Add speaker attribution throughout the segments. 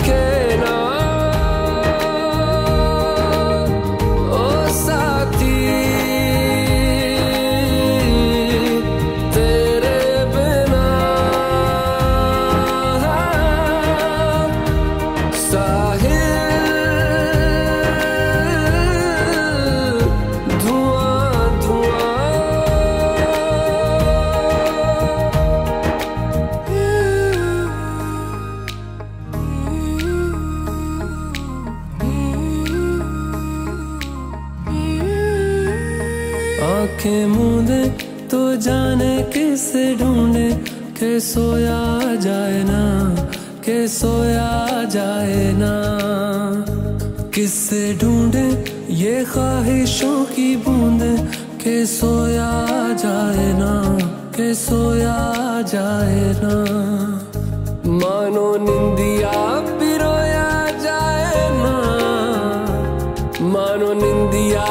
Speaker 1: Okay. मूंदे तो जाने किसे ढूंढे? के सोया जाए ना, के सोया जाए ना। किससे ढूंढे, ये ख्वाहिशों की बूंदे? के सोया जाए ना, के सोया जाए ना। मानो निंदिया पिरोया जाए ना, मानो निंदिया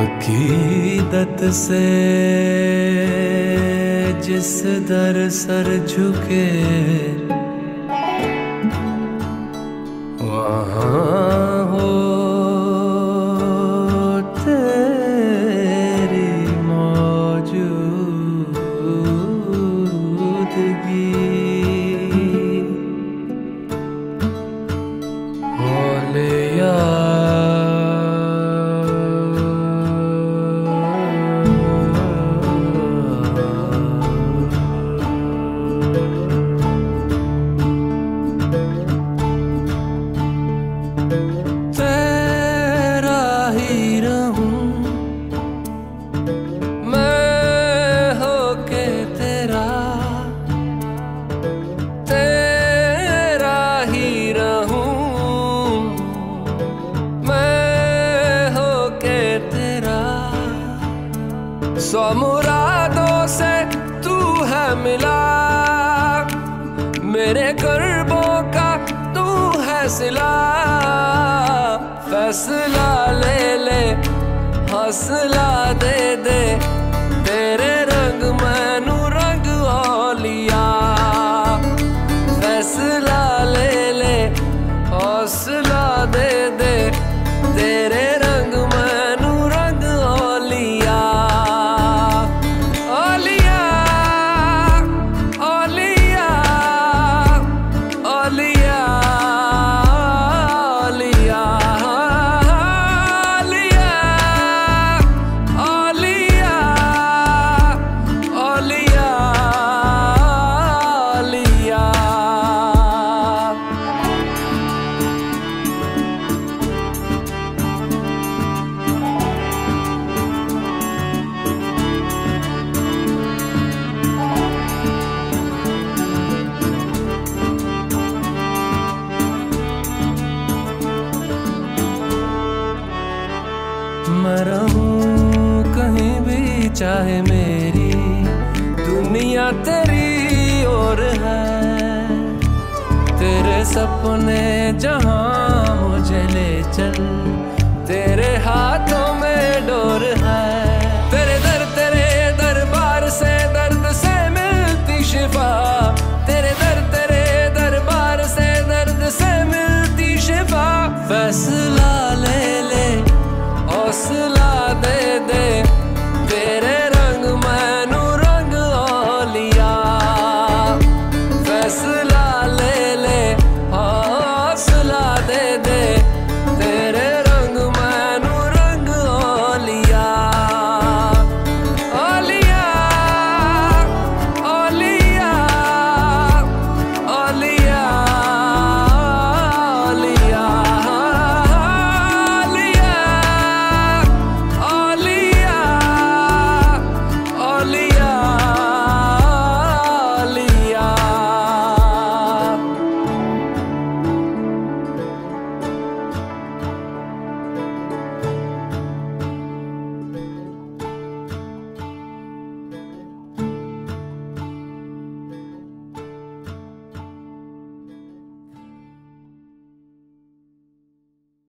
Speaker 1: अकीदत से जिस दर सर झुके वहाँ सौ मुरादों से तू है मिला। मेरे गर्बों का तू है सिला। फैसला ले ले, हौसला दे दे। तेरे रंग मैनू रंग औलिया। फैसला ले ले, हौसला चाहे मेरी दुनिया तेरी ओर है। तेरे सपने जहाँ मुझे ले चल तेरे